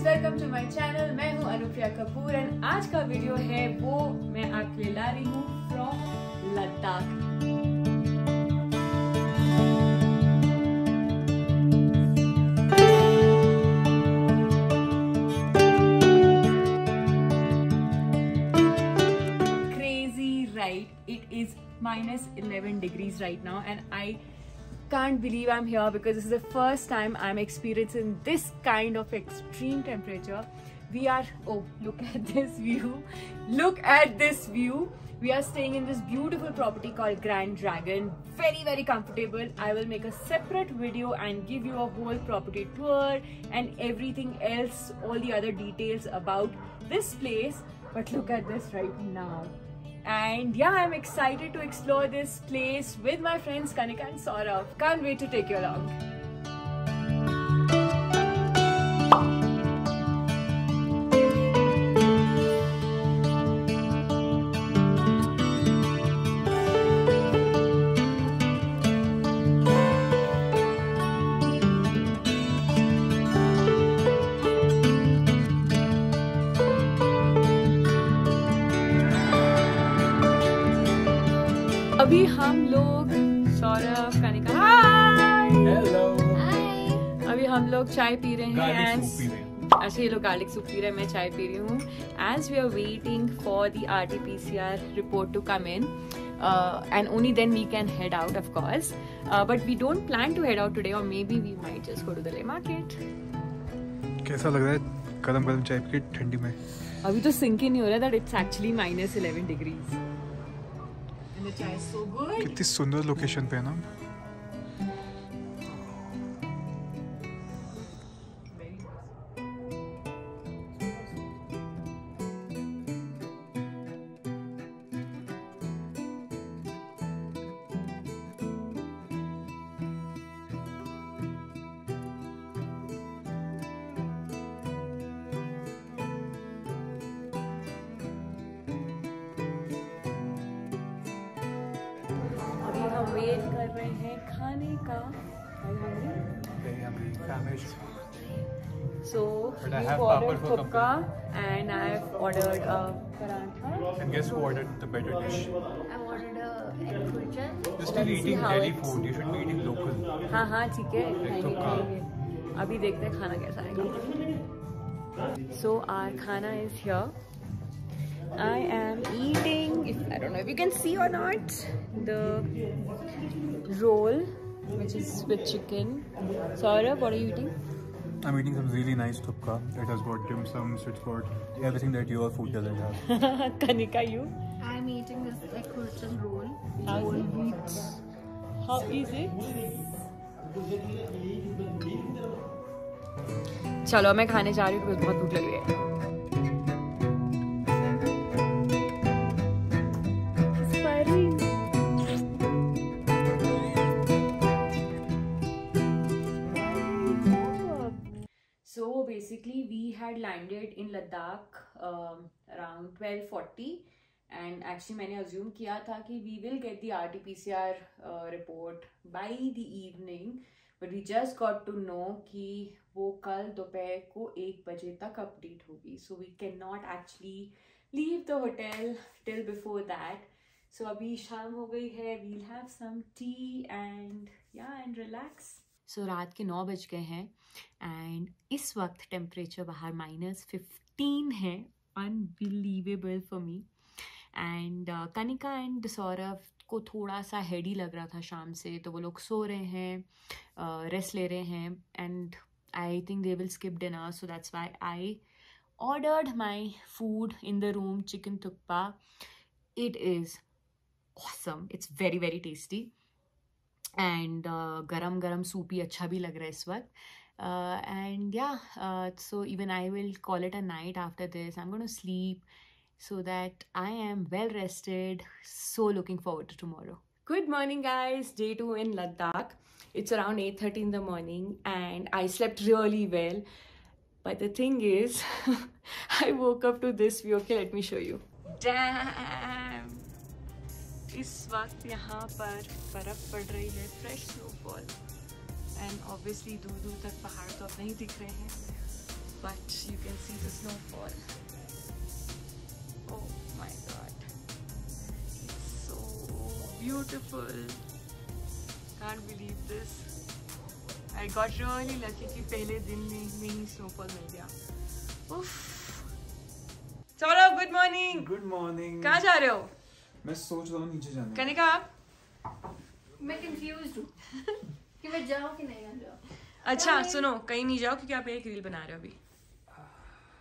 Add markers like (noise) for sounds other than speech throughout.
Guys welcome to my channel मैं हूँ Anupriya Kapoor and आज का वीडियो है वो मैं आपके लिए ला रही हूँ from Ladakh. Crazy, right? It is minus 11 degrees right now and i can't believe i'm here because this is the first time i'm experiencing this kind of extreme temperature. We are oh look (laughs) at this view. Look at this view. We are staying in this beautiful property called grand dragon. Very very comfortable. I will make a separate video and give you a whole property tour and everything else all the other details about this place. But look at this right now and yeah i'm excited to explore this place with my friends kanika and saurav. Can't wait to take you along अभी हम लोग Saurabh Kanika hi hello अभी हम लोग चाय P रहे हैं हैं। अच्छा ये लोग गार्लिक सूप पी रहे हैं मैं चाय पी रही हूँ। As we are waiting for the R T P C R report to come in and only then we can head out of course but we don't plan to head out today और maybe we might just go to the market कैसा लग रहा है गरम गरम चाय P के ठंडी में? अभी तो सिंक ही नहीं हो रहा that it's actually minus eleven degrees and the chai so good कितनी सुंदर लोकेशन पे है ना? अभी हम वेट कर रहे हैं खाने का So But I have ordered thupka and I've ordered a parantha. And guess who ordered the better dish? I ordered a egg furchan. You're still eating Delhi food. You should be eating local. हाँ हाँ ठीक है खाएँगे खाएँगे अभी देखते हैं खाना कैसा आएगा So our khana is here. I am eating, if I don't know if you can see or not, the roll, which is with chicken. Saurabh, what are you eating? I'm eating some really nice thupka. It has got dim sums. It's got everything that your food doesn't have. (laughs) Kanika, you? I'm eating this egg furchan roll. How's Whole it? wheat. How is it? चलो मैं खाने जा रही हूँ क्योंकि बहुत भूख लगी है had landed in Ladakh um, around 12:40, and actually मैंने assume किया था कि we will get the RT-PCR uh, report by the evening, but we just got to know कि वो कल दोपहर को एक बजे तक अपडेट होगी so we cannot actually leave the hotel till before that. So अभी शाम हो गई है we'll have some tea and yeah and relax. सो रात के नौ बज गए हैं एंड इस वक्त टेम्परेचर बाहर माइनस फिफ्टीन है unbelievable for me and Kanika and Saurabh को थोड़ा सा हेडी लग रहा था शाम से तो वो लोग सो रहे हैं रेस्ट ले रहे हैं and I think they will skip dinner so that's why I ordered my food in the room, chicken tukpa it is awesome. It's very very tasty. And गरम गरम सूप ही अच्छा भी लग रहा है इस वक्त and yeah so even I will call it a night after this I am going to sleep so that I am well rested. So looking forward to tomorrow. Good morning, guys. Day two in Ladakh. It's around 8:30 in the morning, and I slept really well. But the thing is, (laughs) I woke up to this view. Okay, let me show you. Damn. इस वक्त यहाँ पर बर्फ़ पड़ रही है fresh snowfall and obviously दूर दूर तक पहाड़ तो अब नहीं दिख रहे हैं but you can see the. Oh my god. It's so beautiful. Can't believe this. I got really lucky कि पहले दिन में में ही snowfall मिल गया. Oof. Saurabh good morning good morning कहाँ जा रहे हो मैं सोच रहा हूँ नीचे जाने का। कनिका आप? मैं कंफ्यूज हूँ (laughs) कि मैं जाऊँ कि नहीं जाऊँ। अच्छा सुनो कहीं नहीं जाओ क्योंकि आप एक रील बना रहे हो अभी।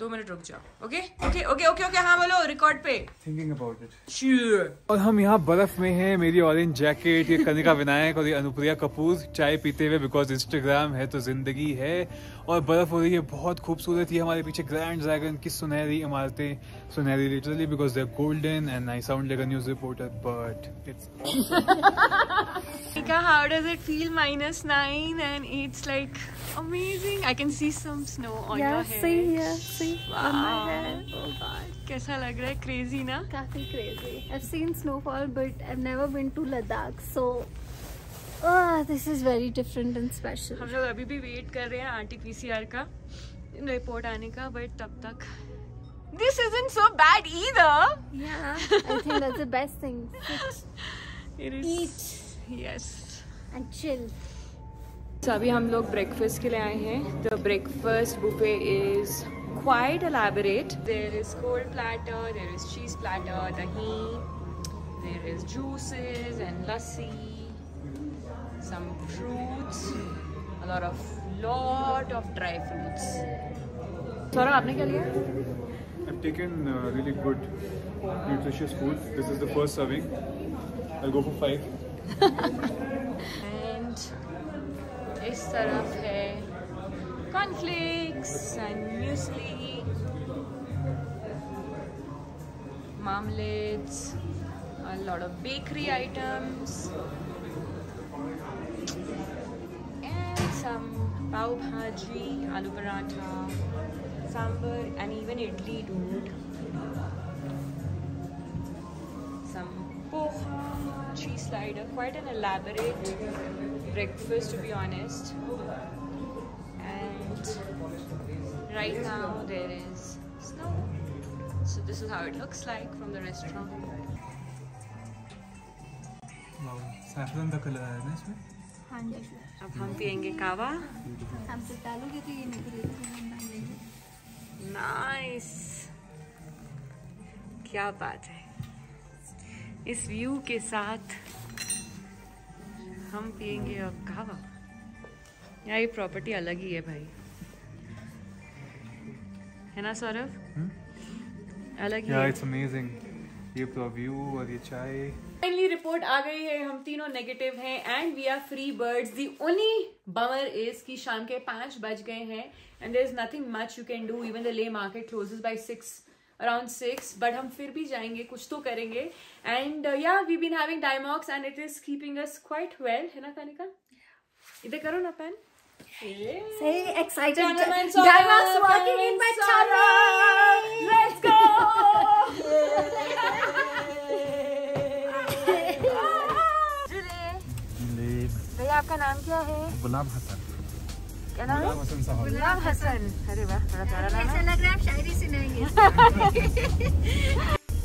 दो मिनट रुक जाओ okay okay okay okay okay हाँ बोलो रिकॉर्ड पे Thinking about it. Sure. और हम यहाँ बर्फ़ में हैं मेरी ऑरेंज जैकेट ये कनिका विनायक और ये अनुप्रिया कपूर चाय पीते हुए बिकॉज़ इंस्टाग्राम है तो ज़िंदगी है और बर्फ़ हो रही है बहुत खूबसूरत ये हमारे पीछे ग्रैंड ड्रैगन की सुनहरी इमारतें सुनहरी literally because they golden and I sound like a news reporter but it's how does it feel? Minus nine, and it's like amazing. I can see some snow on your head. here, see god, कैसा लग रहा है crazy ना काफ़ी crazy. I've seen snowfall, but I've never been to Ladakh, so oh, this is very different and special. हम लोग अभी भी वेट कर रहे हैं आरटीपीसीआर का रिपोर्ट आने का बट तब तक this isn't so bad either. Yeah, I think that's the best thing. Sit It is. Eat. Yes. and chill. So अभी हम लोग ब्रेकफास्ट के लिए आए हैं the breakfast buffet is Quite elaborate there is cold platter there is cheese platter dahi there is juices and lassi some fruits a lot of lot of dry fruits Saurabh आपने क्या लिया I've taken uh, really good nutritious food. This is the first serving. I'll go for five. (laughs) And इस तरफ cornflakes and muesli, marmalades, a lot of bakery items, and some pav bhaji, aloo paratha, sambar, and even idli, dude. Some poha, cheese slider, quite an elaborate breakfast to be honest. And right now there is snow. So this is how it looks like from the restaurant. Wow. Saffron का colour आया ना इसमें? हाँ जी sir अब हम पियेंगे कावा. हम तो डालोगे तो ये निकलेगी नाइस क्या बात है. इस व्यू के साथ हम पियेंगे अब कावा. यहाँ ये प्रॉपर्टी अलग ही है भाई. है ना सौरभ? अलग ही it's amazing. ये पूरा व्यू और ये चाय। फाइनली रिपोर्ट आ गई है। हम तीनों नेगेटिव हैं and we are free birds the only bummer is कि शाम के पाँच बज गए हैं and there is nothing much you can do even the Leh market closes by six around six but हम फिर भी जाएँगे कुछ तो करेंगे। And yeah we been having Diamox and it is keeping us quite well है ना कानिका? इधर करो ना pen Say excited. Diamond's walking in my tummy. Let's go! भैया आपका नाम क्या है? गुलाम हसन। क्या नाम है? गुलाम हसन अरे वाह बड़ा प्यारा नाम ऐसा है लग रहा है आप शायरी सुनाएँगे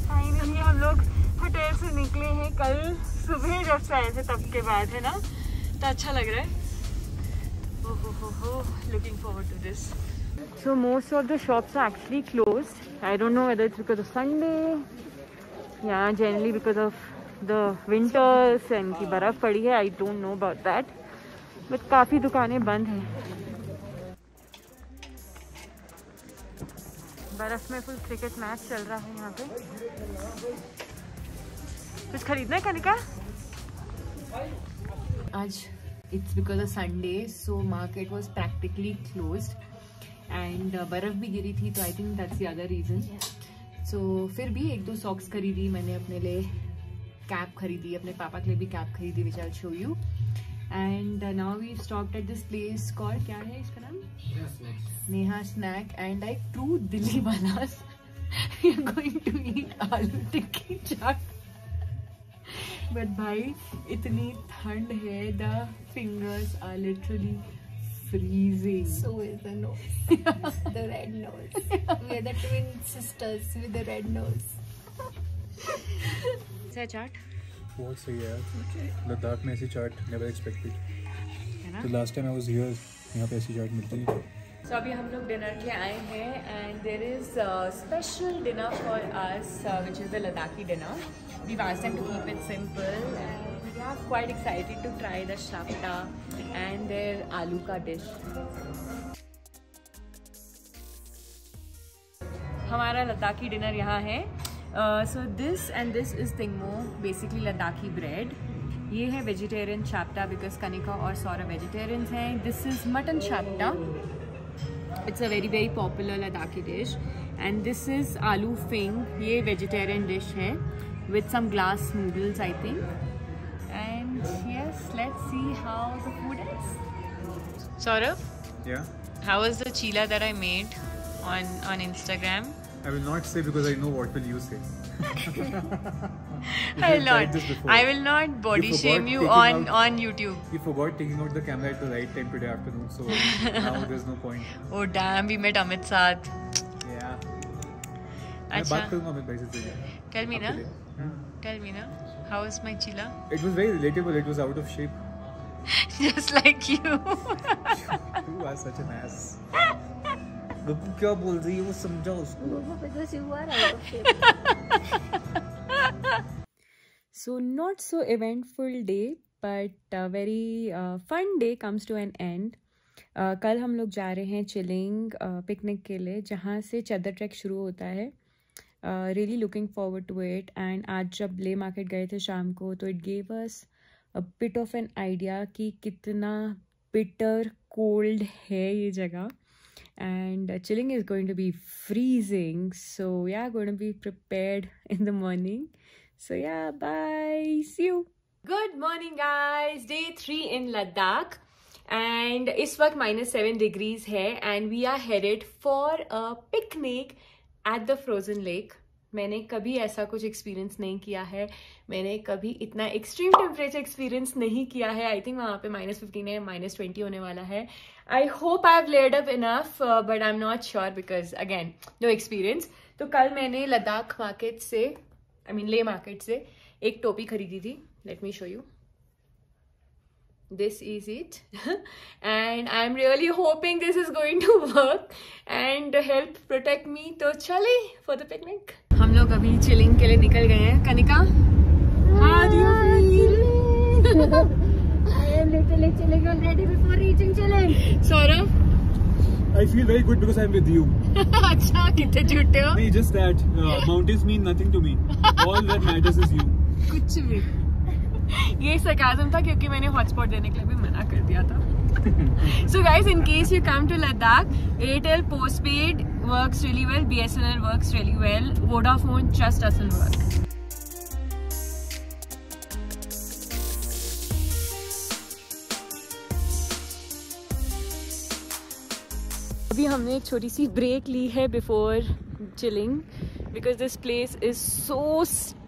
फाइनली (laughs) हम लोग होटल से निकले हैं कल सुबह जब से आए थे तब के बाद है ना? तो अच्छा लग रहा है। हो हो looking forward to this So most of the shops are actually closed. I don't know whether it's because of Sunday. Yeah, generally because of the winters and की बर्फ़ पड़ी है. I don't know about that. But काफ़ी दुकानें बंद हैं. बर्फ़ में फुल क्रिकेट मैच चल रहा है यहाँ पे कुछ खरीदना है कनिका आज it's because of Sunday so market was practically closed and बर्फ़ भी गिरी थी तो I think that's the other reason so फिर भी एक दो सॉक्स खरीदी मैंने अपने लिए। कैप खरीदी अपने पापा के लिए भी कैप खरीदी which I show you and now we stop at this place call क्या है इसका नाम? Neha snack and I true Delhi वाला गोइंग टू ईट आलू टिक्की चाट बट भाई इतनी ठंड है the fingers are literally freezing. So is the nose. (laughs) the red nose. We're the twin sisters with the red nose. से चाट बहुत सही है लद्दाख में ऐसी चाट नेवर एक्सपेक्टेड तो last time I was here यहाँ पे ऐसी चाट मिलती है सो so, अभी हम लोग डिनर के आए हैं and there is special dinner for us which is the Ladakhi dinner we was them to keep it simple and we are quite excited to try the shapta and there आलू का dish हमारा Ladakhi dinner यहाँ है। So this and this is thingmo basically Ladakhi bread ये है vegetarian shapta because Kanika और Saurabh vegetarians हैं। This is mutton shapta it's a very very popular Ladakhi dish and this is aloo phing ये वेजिटेरियन डिश है। With some glass noodles I think and yes let's see how the food is Saurabh yeah how was the chila that I made on on Instagram? I will not say because I know what will you say. (laughs) I will tried not. this before. I will not body You forgot shame you taking on out- on YouTube. You forgot taking out the camera at the right time today afternoon, so now (laughs) there's no point. Oh damn, we met Amit Saad. Yeah. मैं अच्छा बात करूंगा अमित भाई से तुझे Tell me na. Hmm? Tell me na. How is my chila? It was very relatable. It was out of shape. Just like you. You are such an ass. Gappu क्या बोल रही है वो समझा उसको Because you are out of shape. So not so eventful day, but a very uh, fun day comes to an end. Uh, कल हम लोग जा रहे हैं चिलिंग पिकनिक के लिए जहाँ से चद्दर ट्रैक शुरू होता है really looking forward to it and आज जब ले मार्केट गए थे शाम को तो it gave us bit of an idea कि कितना बिटर कोल्ड है ये जगह. And Chilling is going to be freezing so yeah going to be prepared in the morning so yeah bye see you good morning guys day three in Ladakh and इस वक्त minus seven degrees है. And we are headed for a picnic at the frozen lake मैंने कभी ऐसा कुछ experience नहीं किया है। मैंने कभी इतना एक्सट्रीम टेम्परेचर एक्सपीरियंस नहीं किया है। आई थिंक वहाँ पे माइनस फिफ्टीन है माइनस ट्वेंटी होने वाला है। I hope I have led up enough but I am not sure because again no experience तो कल मैंने लद्दाख मार्केट से आई मीन ले मार्केट से एक टोपी खरीदी थी। Let me show you this is it and i'm really hoping this is going to work and help protect me तो चले for the picnic हम लोग अभी चिलिंग के लिए निकल गए हैं Kanika how do you feel I am literally chilling already before reaching chilling. Saurabh I feel very good because I'm with you. अच्छा कितने झूठे हो नहीं, just that uh, mountains mean nothing to me. All that matters is you. कुछ भी ये सकाजम था क्योंकि मैंने हॉटस्पॉट देने के लिए भी मना कर दिया था। So guys in case you come to Ladakh Airtel postpaid work really well B S N L work really well Vodafone just isn't work अभी हमने एक छोटी सी ब्रेक ली है before Chilling because this place is so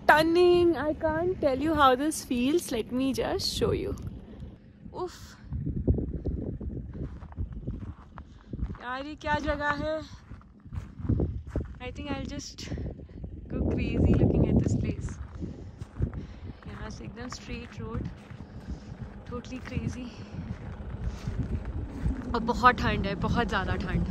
stunning I can't tell you how this feels let me just show you उफ यार, ये क्या जगह है? I think I just go crazy looking at this place यहाँ से एकदम स्ट्रेट रोड टोटली क्रेजी और बहुत ठंड है, बहुत ज़्यादा ठंड.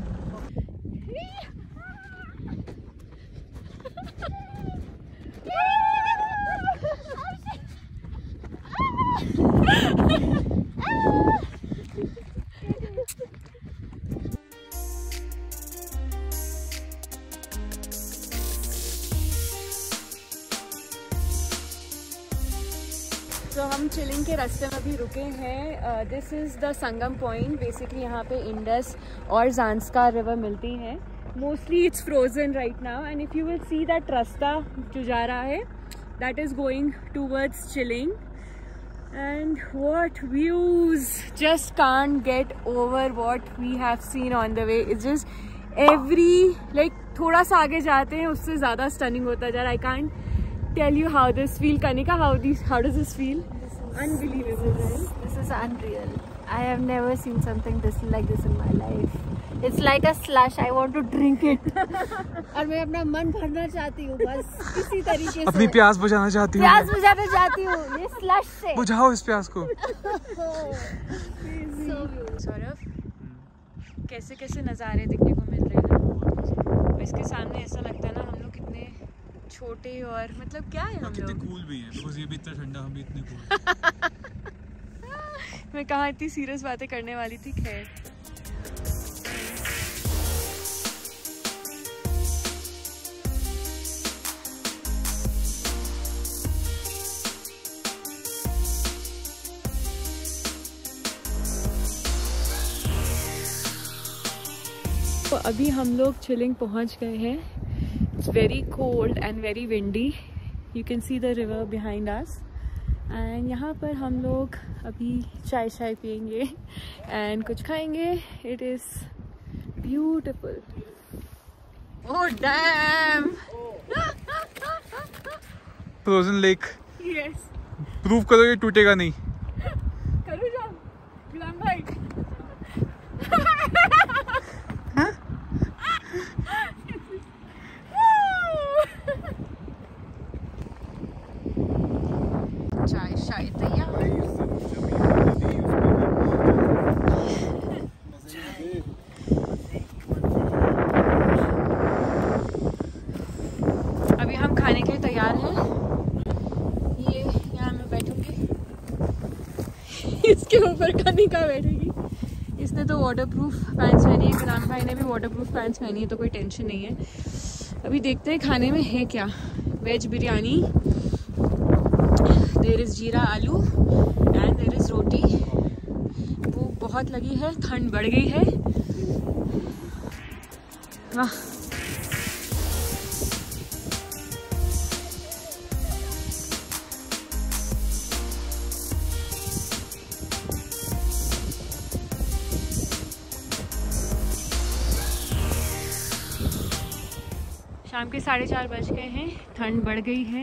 चिलिंग के रास्ते में अभी रुके हैं। This is the Sangam point basically यहाँ पे इंडस और जानस्कार रिवर मिलती हैं। Mostly it's frozen right now and if you will see that रास्ता जो जा रहा है that is going towards Chilling and what views? Just can't get over what we have seen on the way. It's just every, like, थोड़ा सा आगे जाते हैं, उससे ज़्यादा स्टनिंग होता जा रहा I can't tell you how this feel Kanika how this how does this feel unbelievable right This is unreal. I have never seen something this like this in my life. It's like a slush. I want to drink it. और मैं अपना मन भरना चाहती हूँ बस किसी तरीके से अपनी प्यास बुझाना चाहती हूँ प्यास बुझाना चाहती हूँ ये slush से बुझाओ इस प्यास को So beautiful. सौरभ कैसे कैसे नज़ारे दिखने को मिल रहे हैं ना इसके सामने ऐसा लगता है ना हम लोग छोटे और मतलब क्या है हम कितने लोग? कूल भी हैं। बिकॉज़ ये भी इतना ठंडा हम भी इतने कूल (laughs) मैं कहाँ इतनी सीरियस बातें करने वाली थी? खैर। तो अभी हम लोग चिलिंग पहुँच गए हैं। It's very cold and very windy you can see the river behind us and यहाँ पर हम लोग अभी चाय चाय पियेंगे एंड कुछ खाएँगे. It is beautiful oh damn frozen lake yes prove करो ये टूटेगा नहीं करूँ जाओ गुलाम भाई चाय चाय तैयार अभी हम खाने के लिए तैयार हैं ये यहाँ मैं बैठूँगी ऊपर कनिका बैठेगी। इसने तो वाटर प्रूफ पैंट्स पहनी है गुलाम भाई ने भी वाटर प्रूफ पैंट्स पहनी है तो कोई टेंशन नहीं है। अभी देखते हैं खाने में है क्या। वेज बिरयानी देर इज़ जीरा आलू एंड देर इज़ रोटी। भूख बहुत लगी है, ठंड बढ़ गई है। वाह। शाम के साढ़े चार बज गए हैं ठंड बढ़ गई है।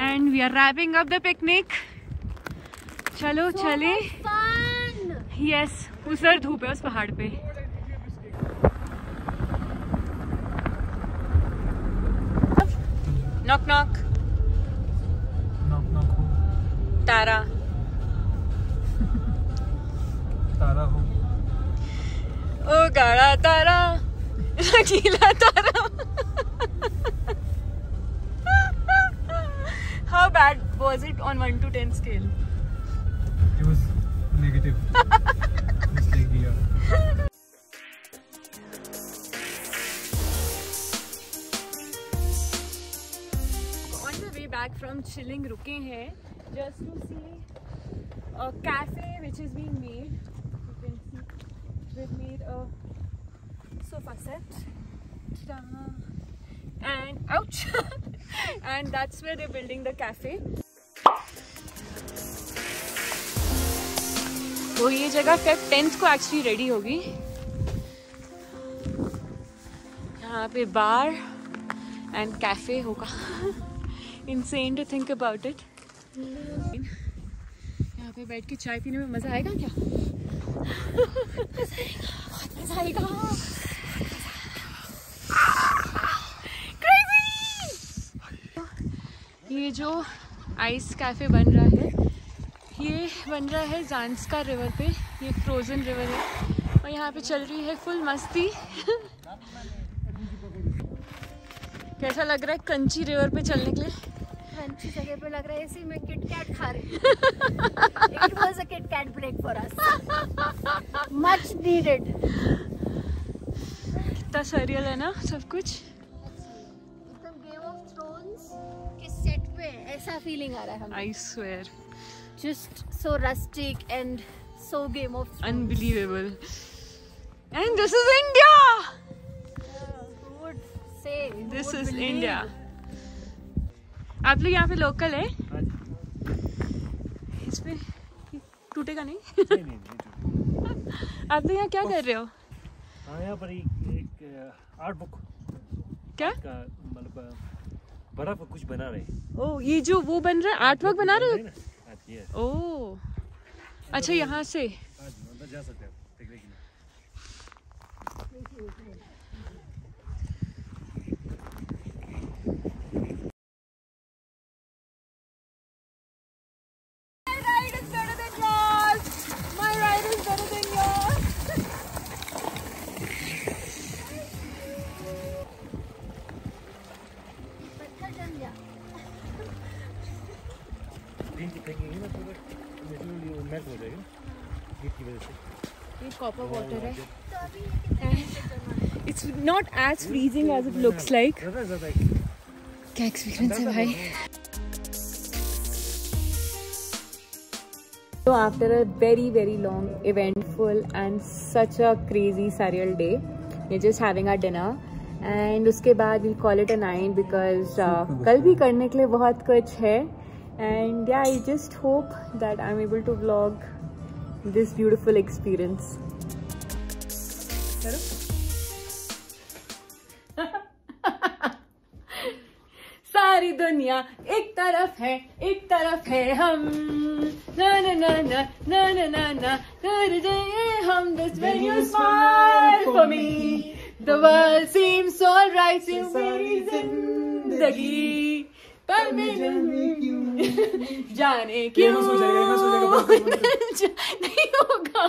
And we are wrapping up the picnic चलो चले। Fun. यस उधर धूप है उस पहाड़ पे। नॉक नॉक हो तारा (laughs) तारा हो ओ गाड़ा तारा। गीला तारा। was it on 1 to 10 scale? It was negative. (laughs) on the way back from chilling ruke hain just to see a cafe which is being made. You can see we've made a sofa set. And ouch! (laughs) And that's where they're building the cafe. तो ये जगह Feb tenth को actually ready होगी। यहाँ पे bar and cafe होगा। Insane to think about it यहाँ पे बैठ के चाय पीने में मज़ा आएगा क्या? मज़ा आएगा। ये जो आइस कैफ़े बन रहा है ये बन रहा है जानस्का रिवर पे ये फ्रोजन रिवर है। और यहाँ पे चल रही है फुल मस्ती। कैसा लग रहा है कंची रिवर पे चलने के लिए? क्रंची जगह पे लग रहा है ऐसे मैं किट कैट खा रही हूँ। It was a KitKat break for us much needed कितना सरियल है ना सब कुछ। एकदम गेम ऑफ़ थ्रोन्स के सेट पे ऐसा फीलिंग आ रहा है हमें। I swear just so rustic and so game of unbelievable and this is India would say this is India आप लोग यहाँ पे लोकल है? इसमें टूटेगा नहीं? नहीं नहीं नहीं आप लोग यहाँ क्या कर रहे हो? हाँ यहाँ पर एक, एक आर्ट बुक क्या? मतलब बड़ा पर कुछ बना रहे ओ ये जो वो बन रहा है आर्ट वर्क बना रहे? हाँ, yes. ओ अच्छा यहाँ से। हाँ जा सकते हैं दिन की फेंकेंगे ना तो नेचुरली वो मेल्ट हो जाएगा हीट की वजह से ये कॉपर वाटर है it's not as freezing as it looks like है क्या एक्सपीरियंस है भाई So after a very very long, eventful and such a crazy surreal day, we're just having our dinner and उसके बाद we'll call it a night because uh, कल भी करने के लिए बहुत कुछ है and yeah I just hope that I'm able to vlog this beautiful experience. (laughs) सारी दुनिया एक तरफ है एक तरफ है हम ना ना ना ना ना ना ना ना कर जाए हम this when you smile for me the world seems so right to मेरी जिंदगी जाने नहीं होगा